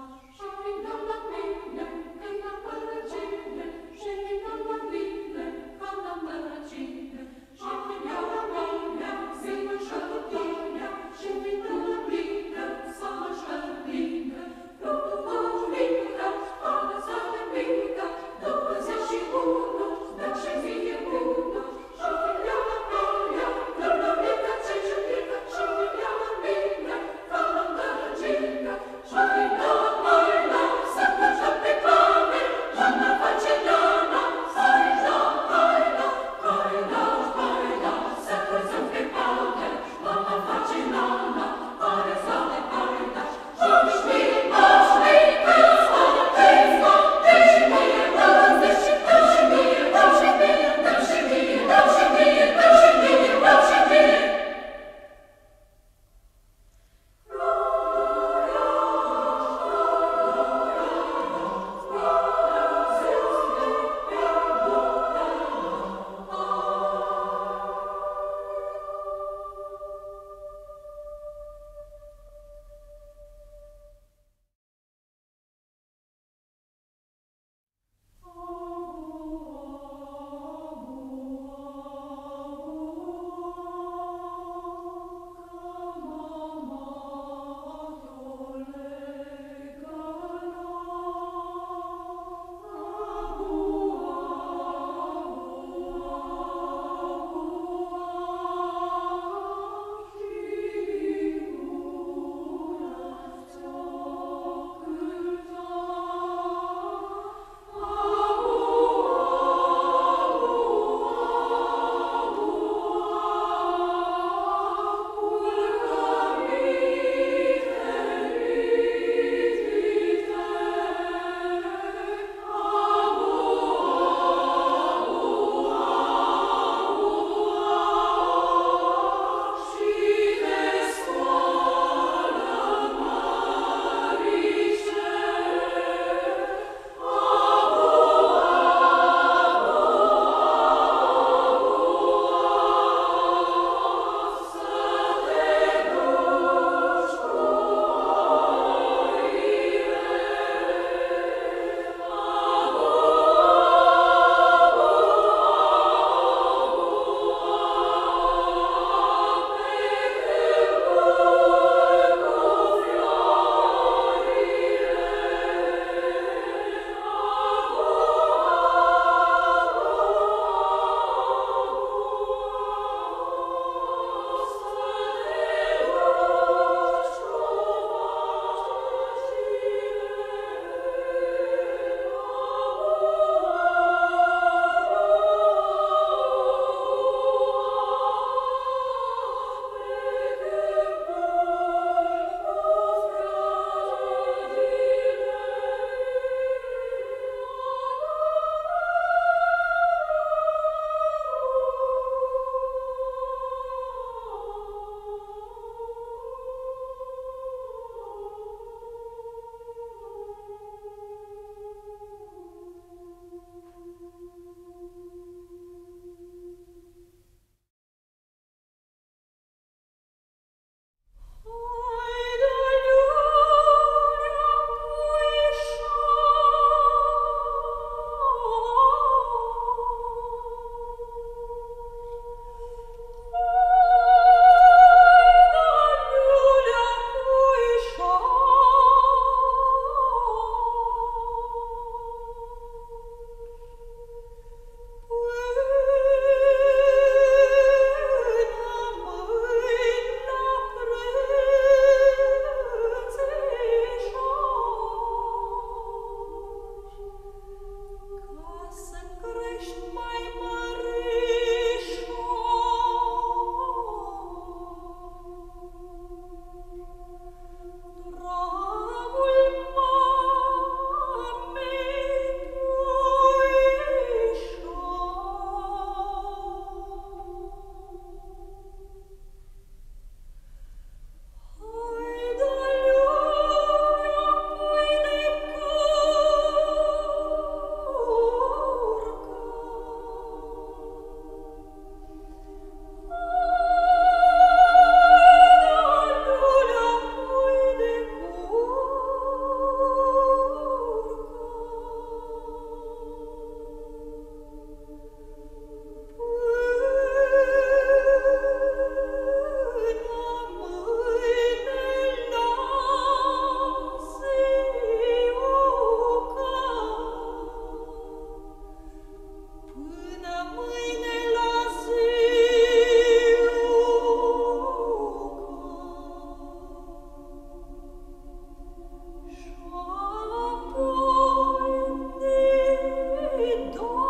Oh, door.